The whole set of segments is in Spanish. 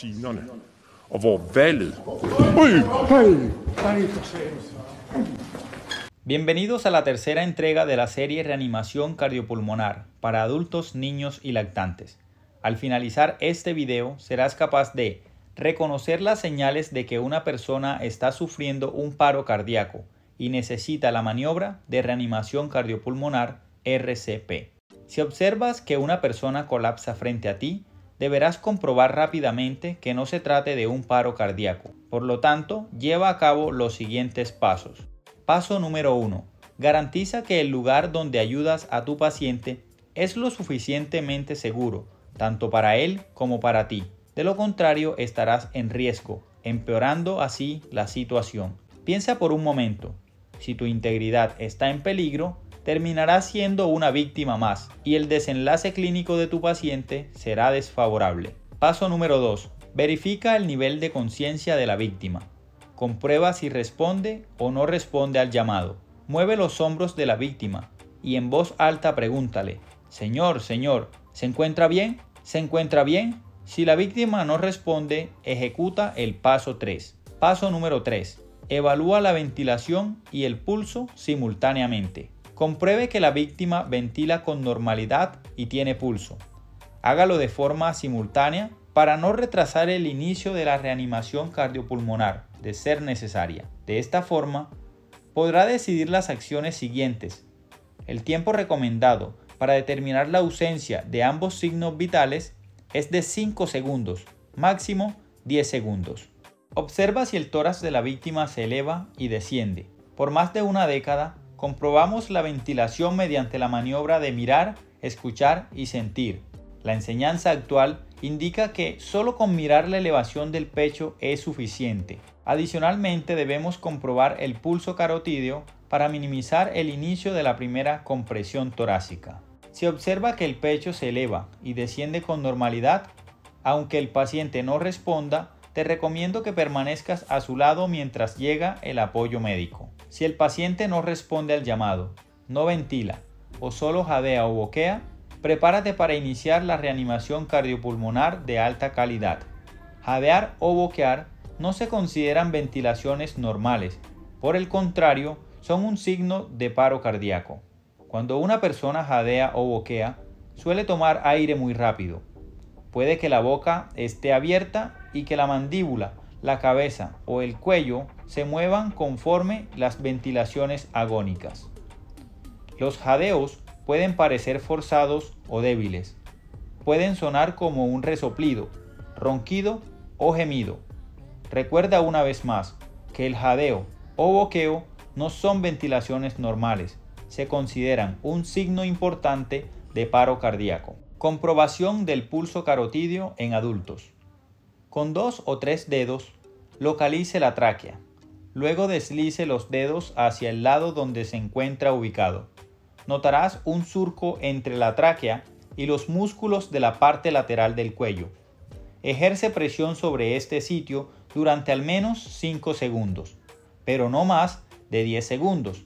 vaccinerne, og hvor valget... Bienvenidos a la tercera entrega de la serie Reanimación Cardiopulmonar para adultos, niños y lactantes. Al finalizar este video serás capaz de reconocer las señales de que una persona está sufriendo un paro cardíaco y necesita la maniobra de reanimación cardiopulmonar RCP. Si observas que una persona colapsa frente a ti, deberás comprobar rápidamente que no se trate de un paro cardíaco. Por lo tanto, lleva a cabo los siguientes pasos. Paso número 1. Garantiza que el lugar donde ayudas a tu paciente es lo suficientemente seguro, tanto para él como para ti. De lo contrario, estarás en riesgo, empeorando así la situación. Piensa por un momento, si tu integridad está en peligro, terminarás siendo una víctima más y el desenlace clínico de tu paciente será desfavorable. Paso número 2. Verifica el nivel de conciencia de la víctima. Comprueba si responde o no responde al llamado. Mueve los hombros de la víctima y en voz alta pregúntale, Señor, señor, ¿se encuentra bien? ¿Se encuentra bien? Si la víctima no responde, ejecuta el paso 3. Paso número 3. Evalúa la ventilación y el pulso simultáneamente. Compruebe que la víctima ventila con normalidad y tiene pulso. Hágalo de forma simultánea para no retrasar el inicio de la reanimación cardiopulmonar de ser necesaria. De esta forma, podrá decidir las acciones siguientes. El tiempo recomendado para determinar la ausencia de ambos signos vitales es de 5 segundos, máximo 10 segundos. Observa si el tórax de la víctima se eleva y desciende. Por más de una década, comprobamos la ventilación mediante la maniobra de mirar, escuchar y sentir. La enseñanza actual indica que solo con mirar la elevación del pecho es suficiente. Adicionalmente debemos comprobar el pulso carotídeo para minimizar el inicio de la primera compresión torácica. Si observa que el pecho se eleva y desciende con normalidad, aunque el paciente no responda, te recomiendo que permanezcas a su lado mientras llega el apoyo médico. Si el paciente no responde al llamado, no ventila o solo jadea o boquea, prepárate para iniciar la reanimación cardiopulmonar de alta calidad. Jadear o boquear no se consideran ventilaciones normales, por el contrario, son un signo de paro cardíaco. Cuando una persona jadea o boquea, suele tomar aire muy rápido. Puede que la boca esté abierta y que la mandíbula, la cabeza o el cuello se muevan conforme las ventilaciones agónicas. Los jadeos pueden parecer forzados o débiles. Pueden sonar como un resoplido, ronquido o gemido. Recuerda una vez más que el jadeo o boqueo no son ventilaciones normales, se consideran un signo importante de paro cardíaco. Comprobación del pulso carotidio en adultos. Con dos o tres dedos, localice la tráquea. Luego deslice los dedos hacia el lado donde se encuentra ubicado. Notarás un surco entre la tráquea y los músculos de la parte lateral del cuello. Ejerce presión sobre este sitio durante al menos 5 segundos, pero no más de 10 segundos.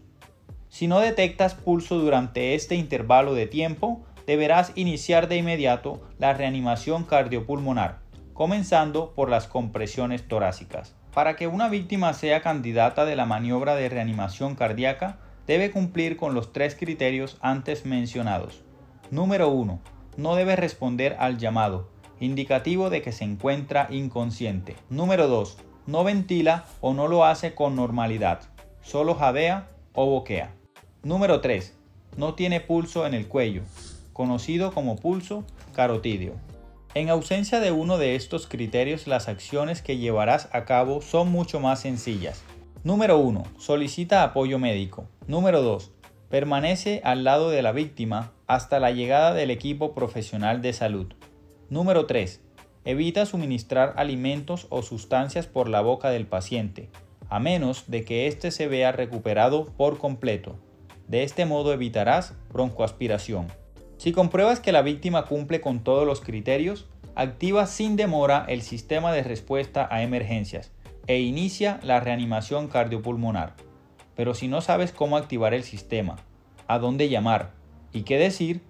Si no detectas pulso durante este intervalo de tiempo, deberás iniciar de inmediato la reanimación cardiopulmonar comenzando por las compresiones torácicas. Para que una víctima sea candidata de la maniobra de reanimación cardíaca, debe cumplir con los tres criterios antes mencionados. Número 1. No debe responder al llamado, indicativo de que se encuentra inconsciente. Número 2. No ventila o no lo hace con normalidad, solo jadea o boquea. Número 3. No tiene pulso en el cuello, conocido como pulso carotidio. En ausencia de uno de estos criterios, las acciones que llevarás a cabo son mucho más sencillas. Número 1. Solicita apoyo médico. Número 2. Permanece al lado de la víctima hasta la llegada del equipo profesional de salud. Número 3. Evita suministrar alimentos o sustancias por la boca del paciente, a menos de que éste se vea recuperado por completo. De este modo evitarás broncoaspiración. Si compruebas que la víctima cumple con todos los criterios, activa sin demora el sistema de respuesta a emergencias e inicia la reanimación cardiopulmonar. Pero si no sabes cómo activar el sistema, a dónde llamar y qué decir,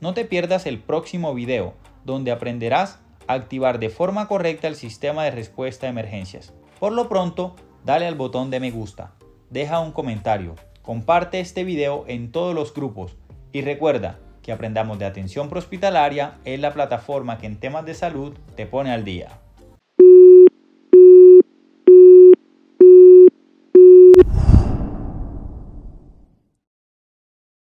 no te pierdas el próximo video donde aprenderás activar de forma correcta el sistema de respuesta a emergencias. Por lo pronto, dale al botón de me gusta, deja un comentario, comparte este video en todos los grupos y recuerda que Aprendamos de Atención Prohospitalaria es la plataforma que en temas de salud te pone al día.